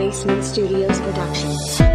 Basement Studios production.